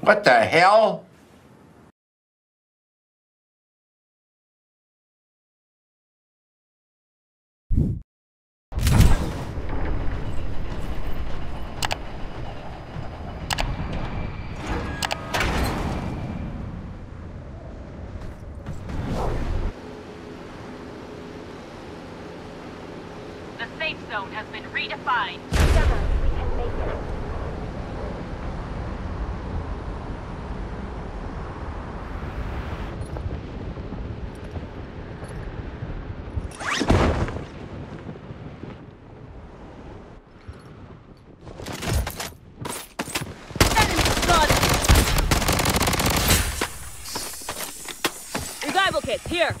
What the hell? zone has been redefined. Together, we can make it. Here!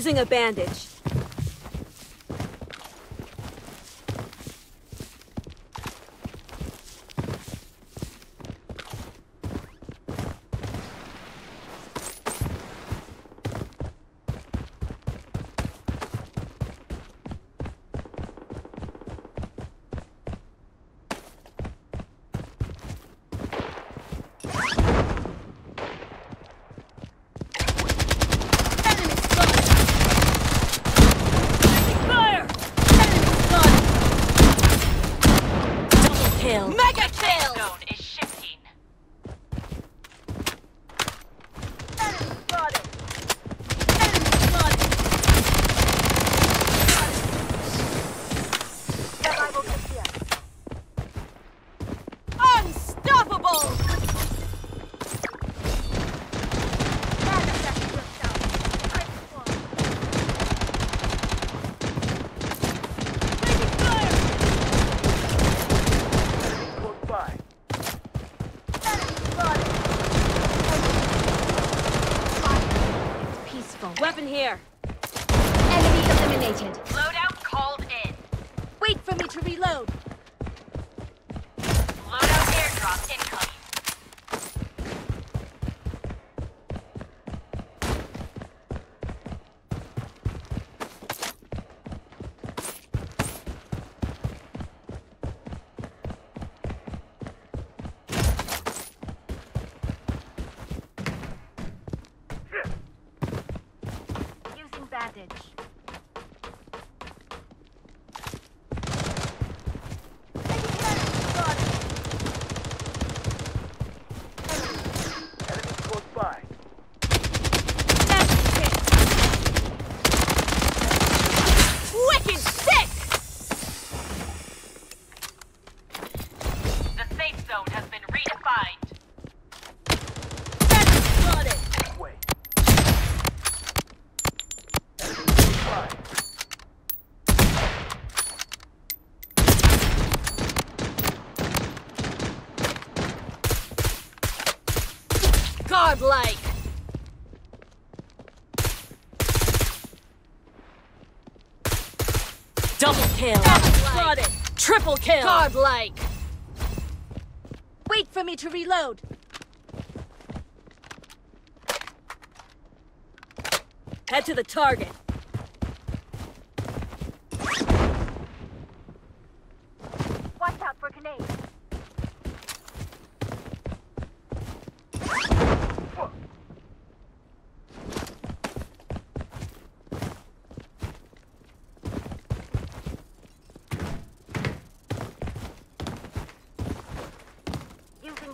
using a bandage. Triple kill! Godlike! Wait for me to reload! Head to the target.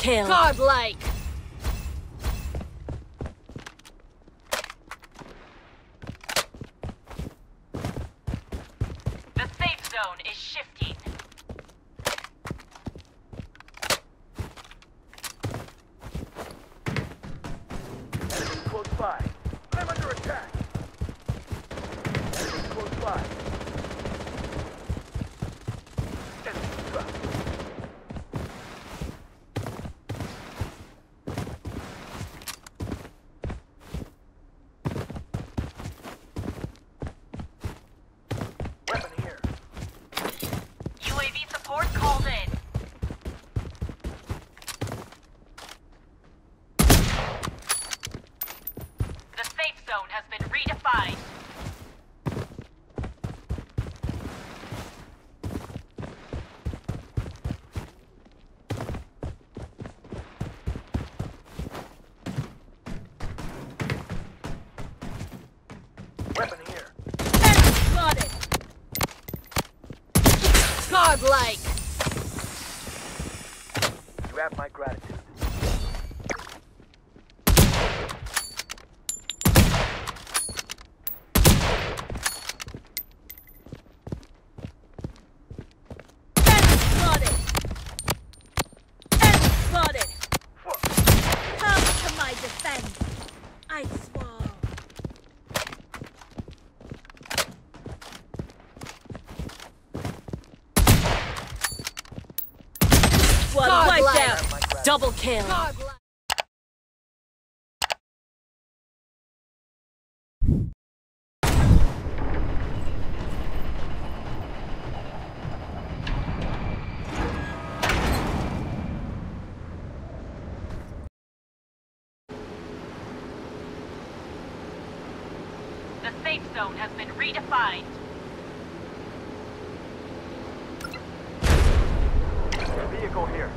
kill. Godlike. Double kill. God. The safe zone has been redefined. A vehicle here.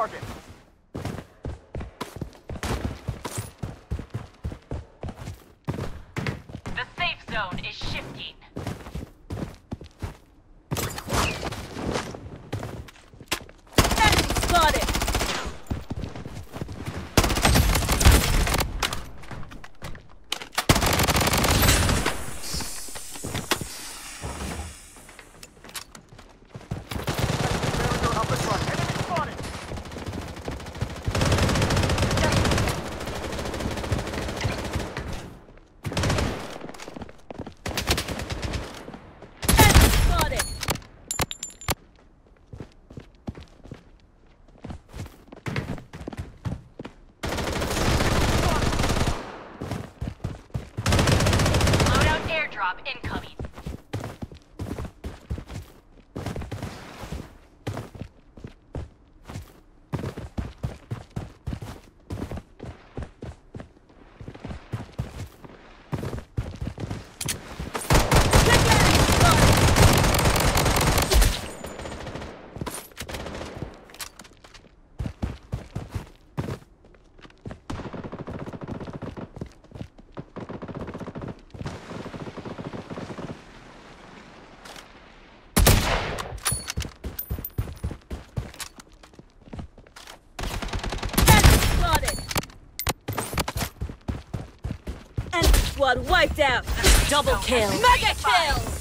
target. Squad wiped out! Double kill! Mega kill!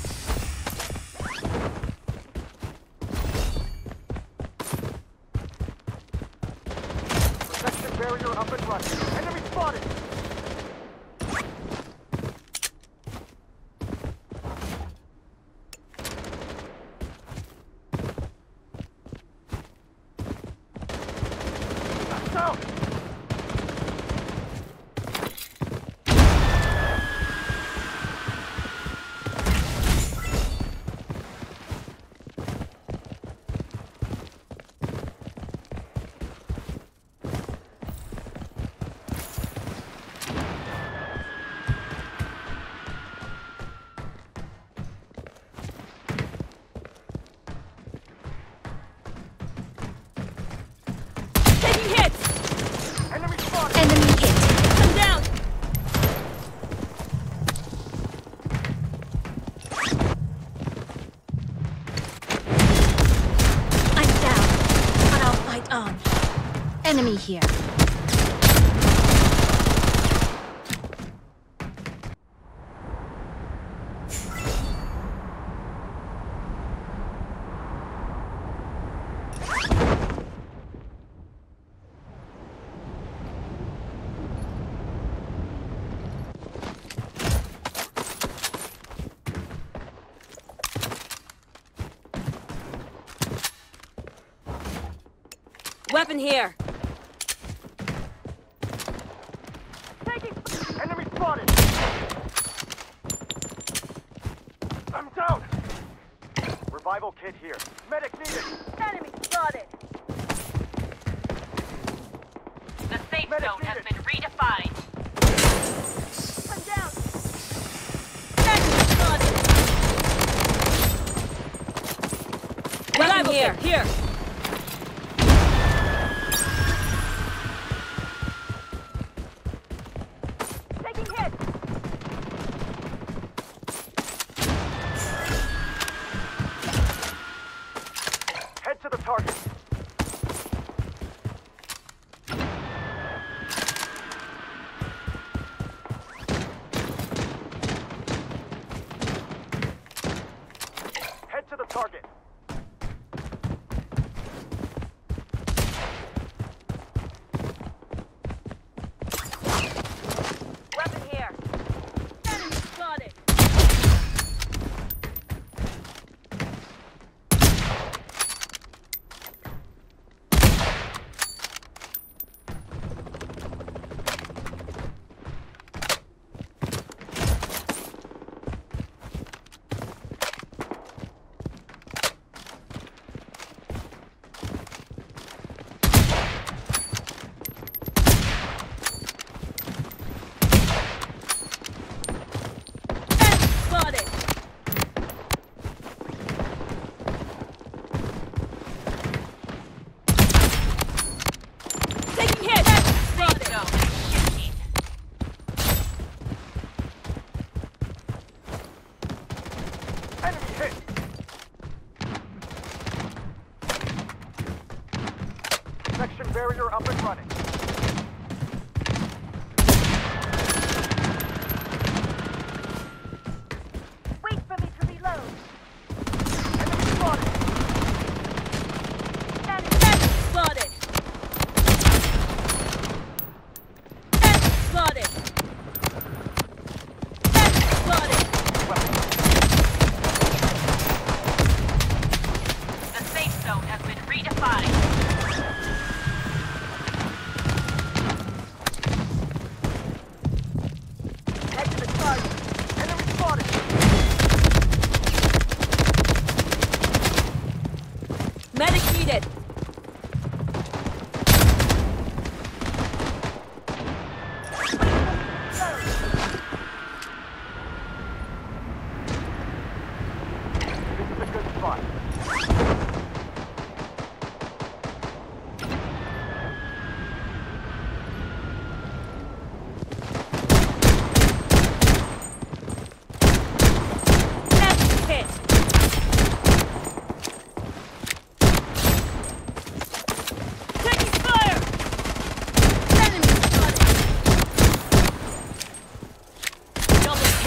enemy here. Weapon here. Survival here. Medic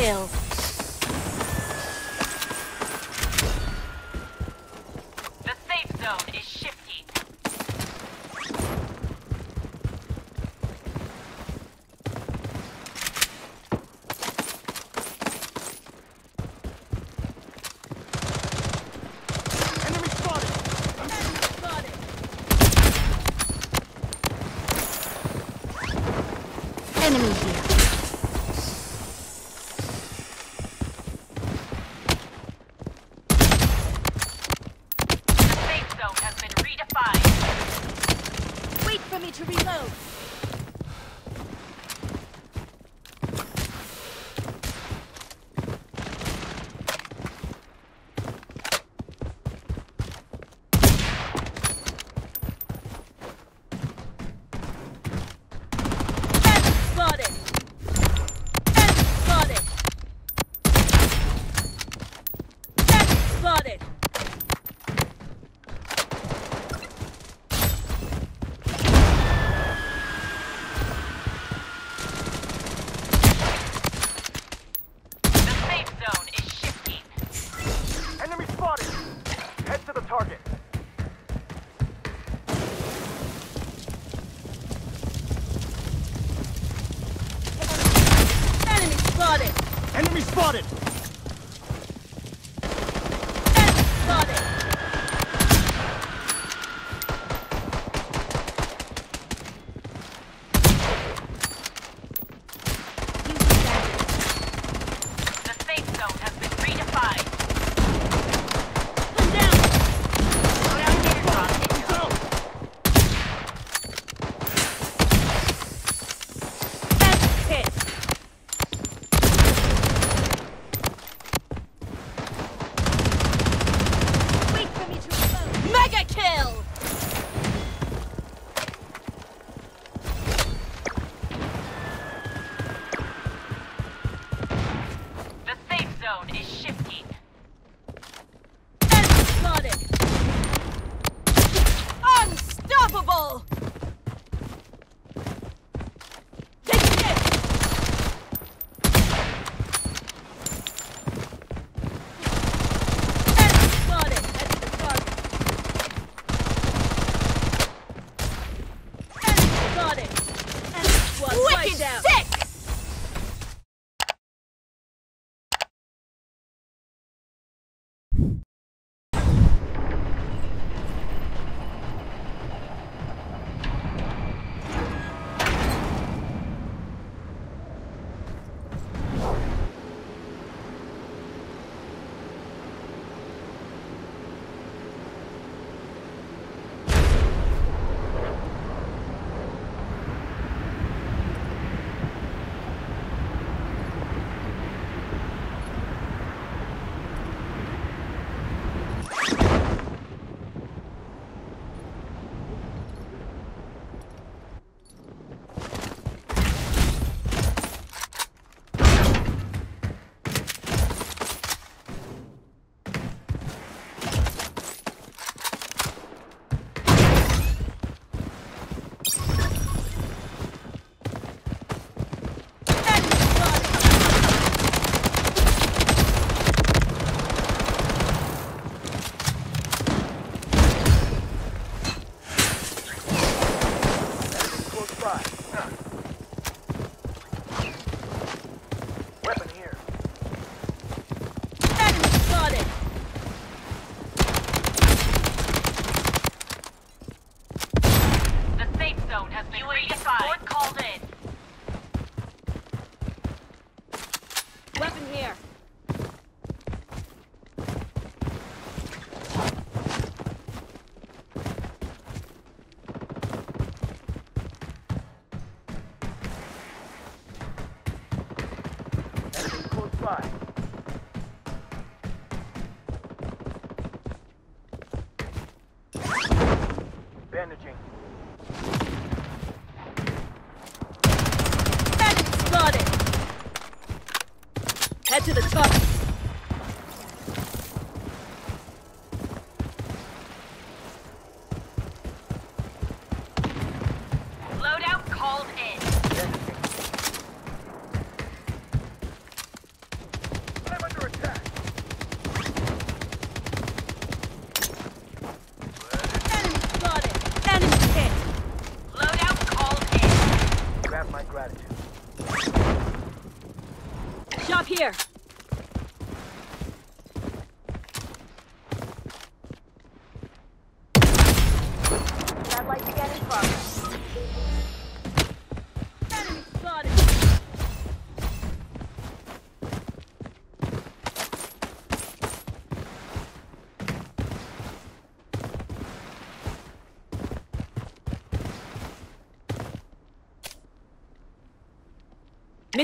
kill. The safe zone is shifting. Enemy spotted. Enemy spotted. Enemy here. The safe zone has been redefined. Wait for me to reload. Enemy spotted. Enemy spotted. Enemy spotted. The safe zone is shifting. Enemy spotted. Head to the target. Enemy spotted. Enemy spotted.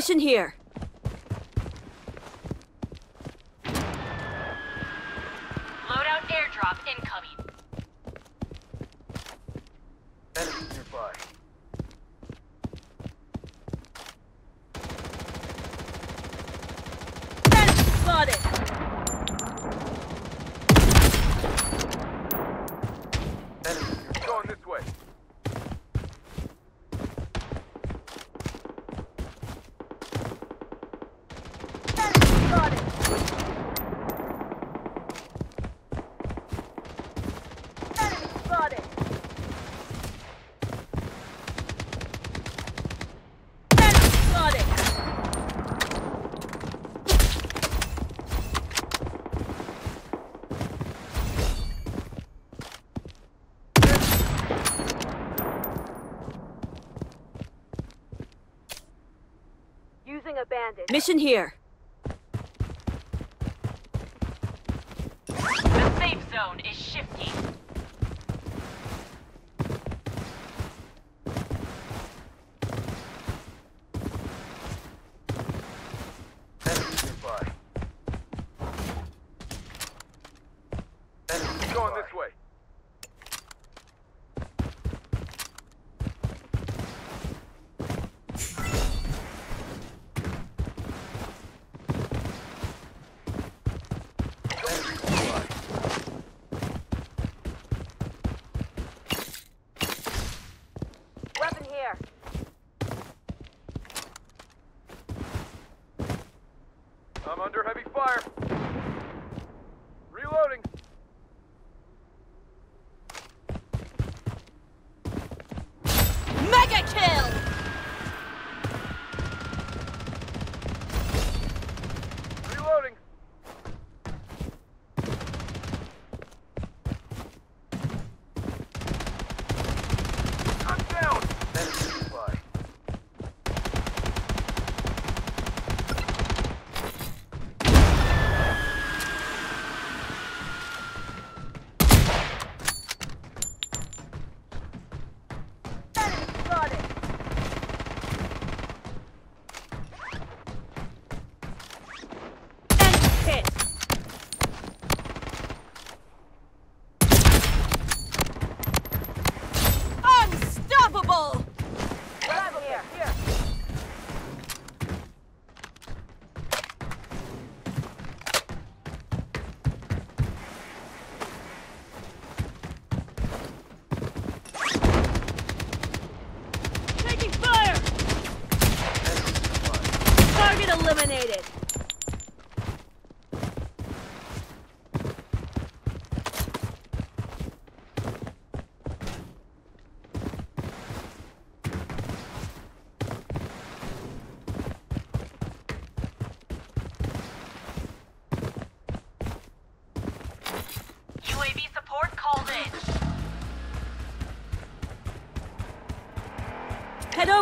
Here. Loadout airdrop incoming. Enemy nearby. Enemy spotted. Enemy nearby. Going this way. Enemy spotted. Enemy spotted. Enemy spotted. Using a bandage. Mission here.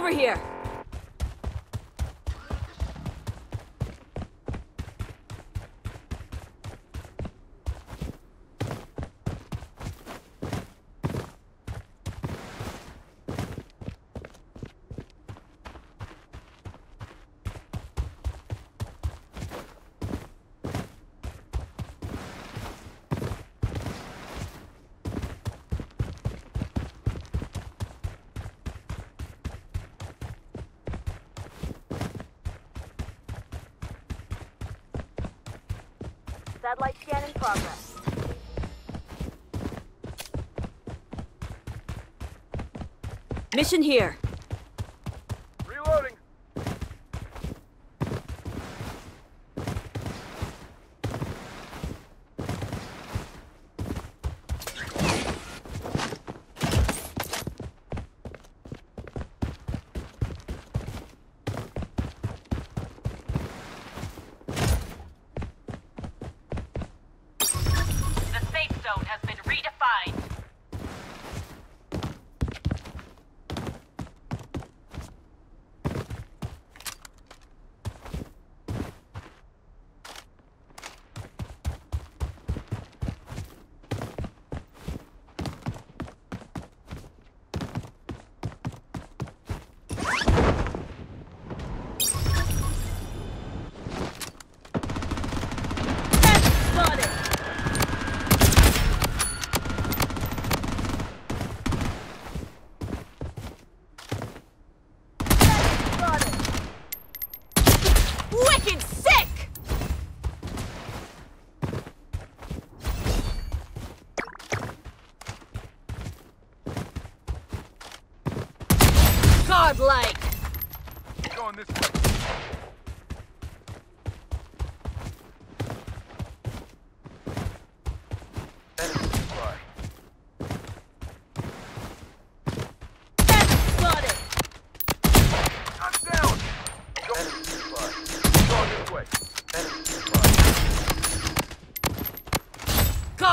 over here. Satellite scan in progress. Mission here.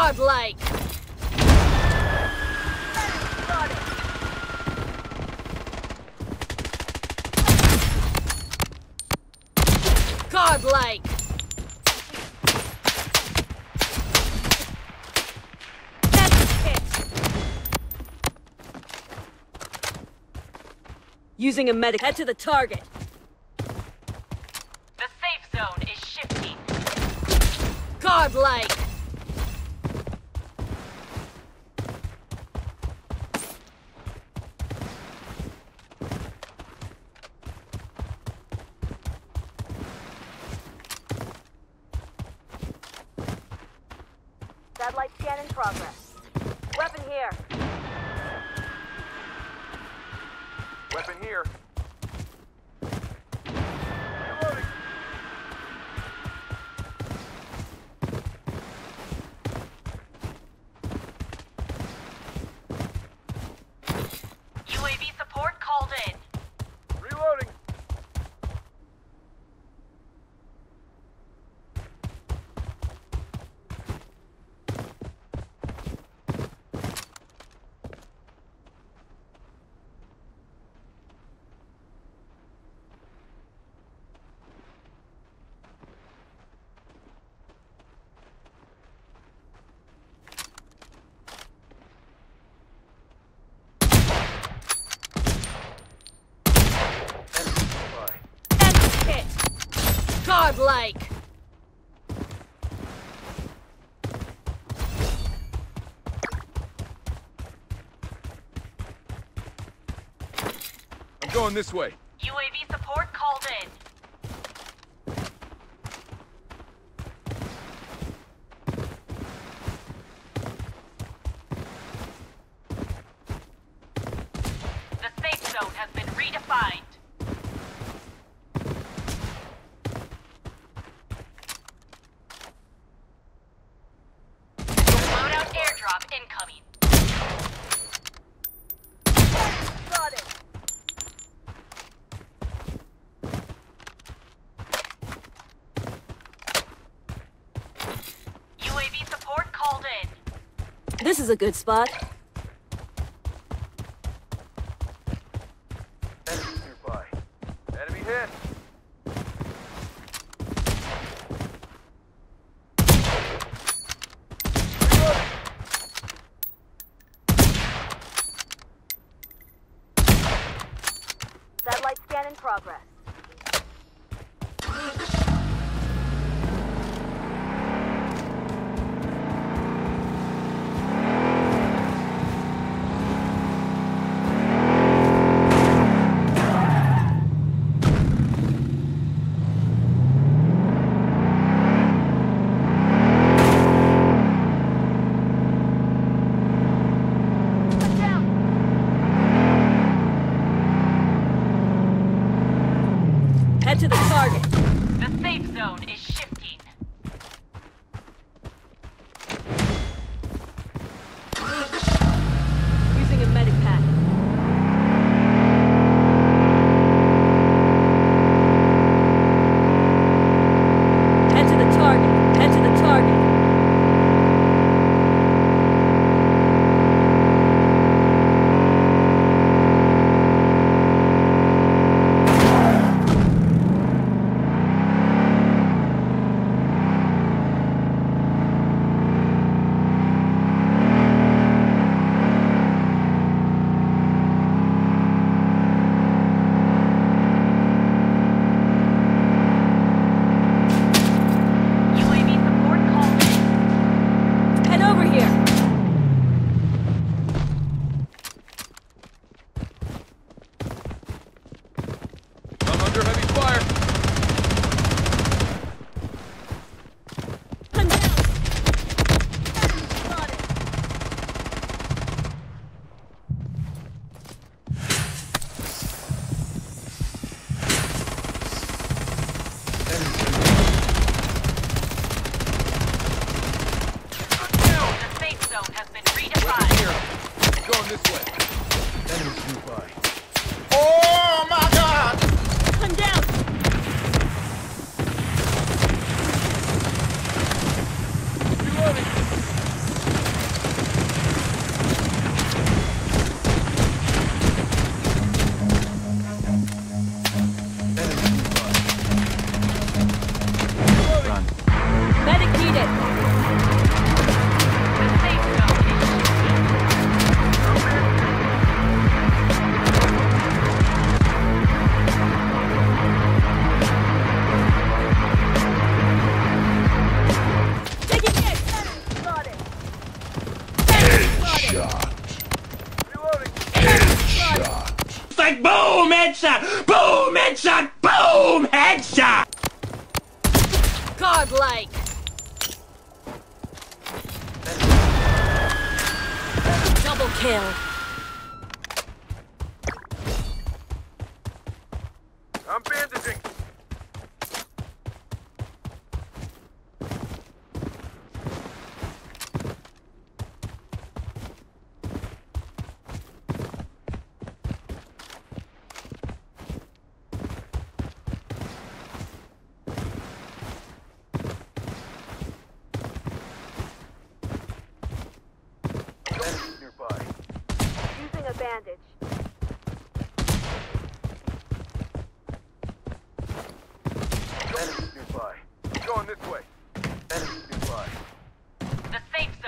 godlike! Godlike! Using a medic. Head to the target. The safe zone is shifting. Godlike! godlike! I'm going this way. is a good spot.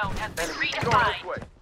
zone has been redefined.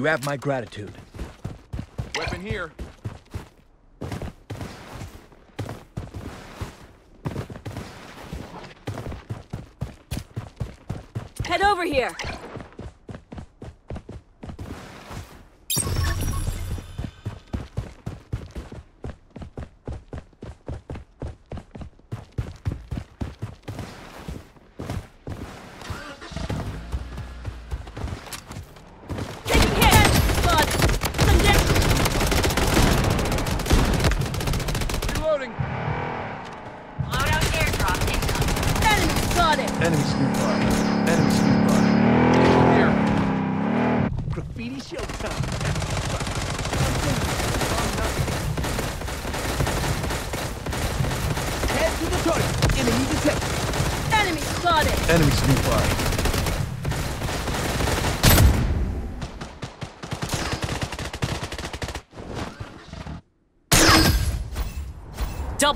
You have my gratitude. Weapon here. Head over here.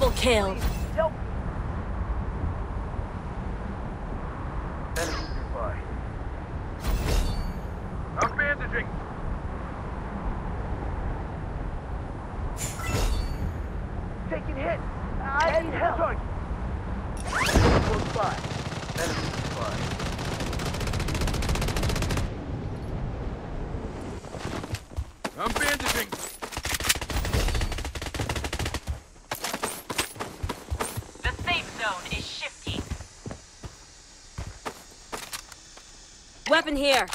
Double kill. in here.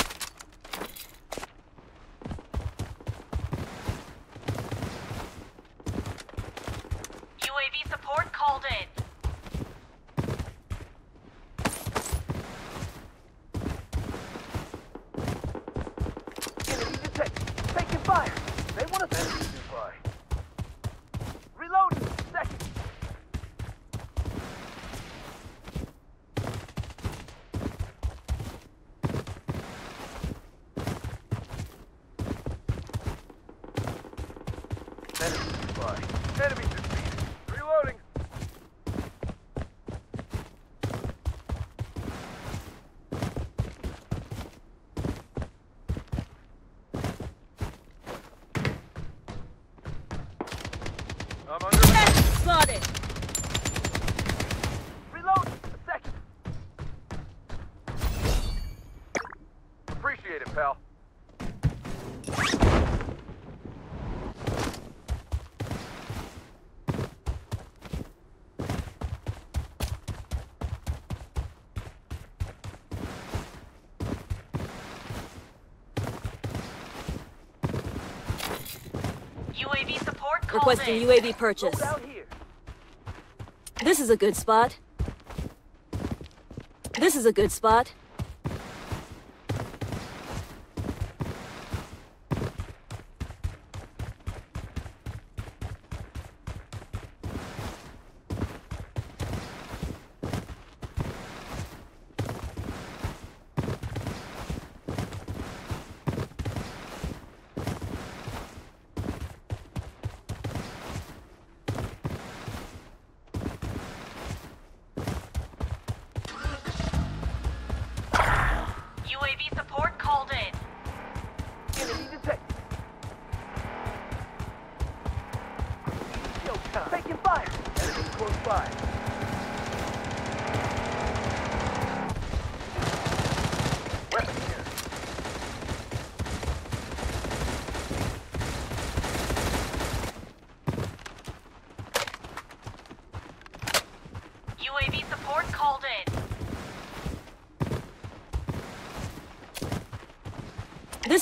Requesting UAV purchase. This is a good spot. This is a good spot.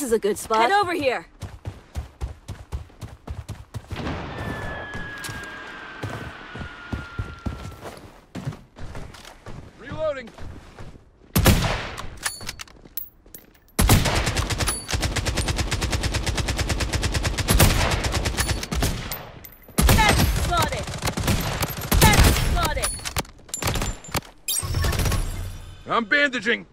is a good spot. Head over here. Reloading. I'm bandaging.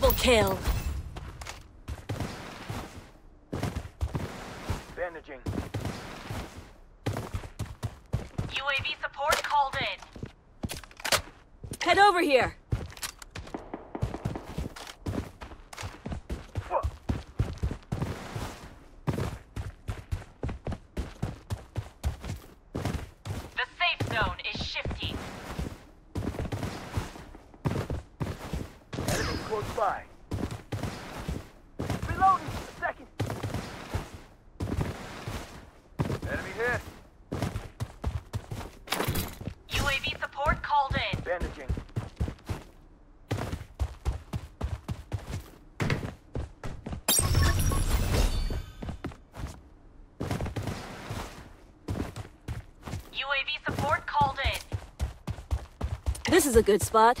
Double kill. Bandaging. UAV support called in. Head over here. a good spot.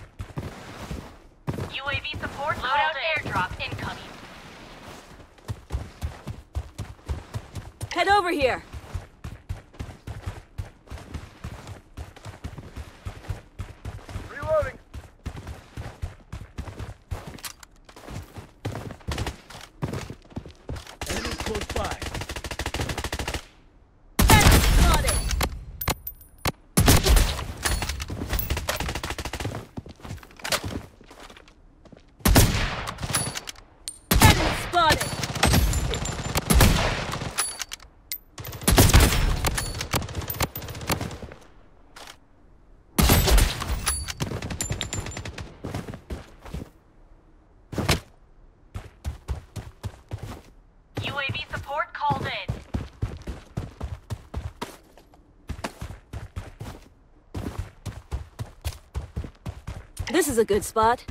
UAV support loadout airdrop incoming. Head over here. is a good spot.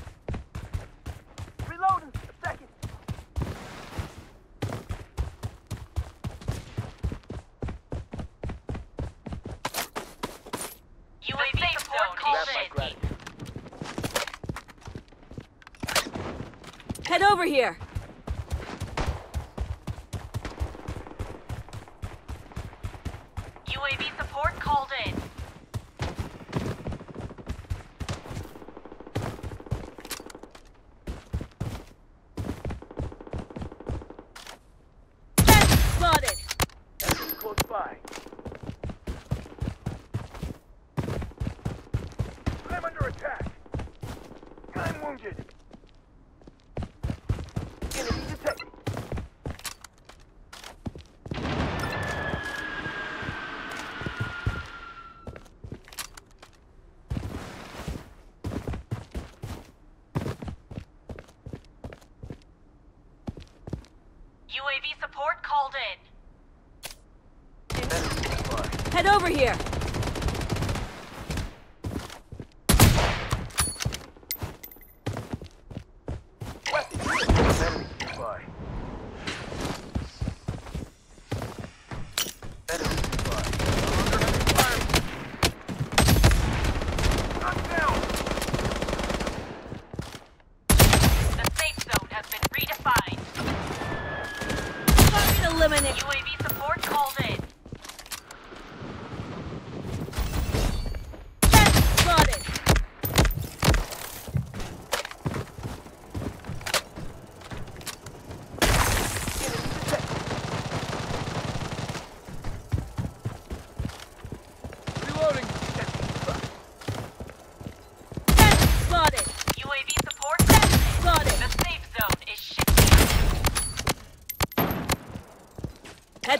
nearby. I'm under attack. I'm wounded. over here!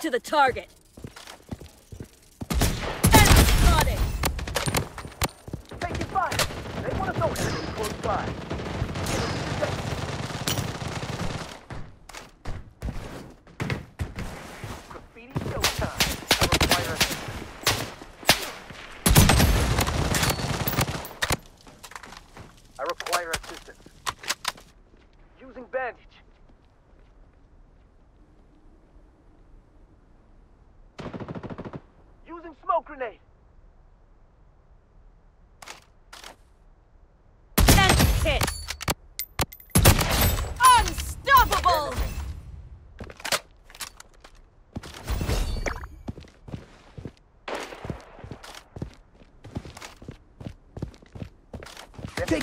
to the target.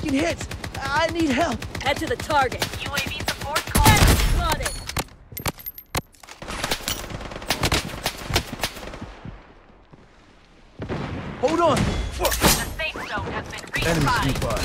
taking hits. I need help. Head to the target. UAV support call. Spotted. Hold on. The safe zone has been reached.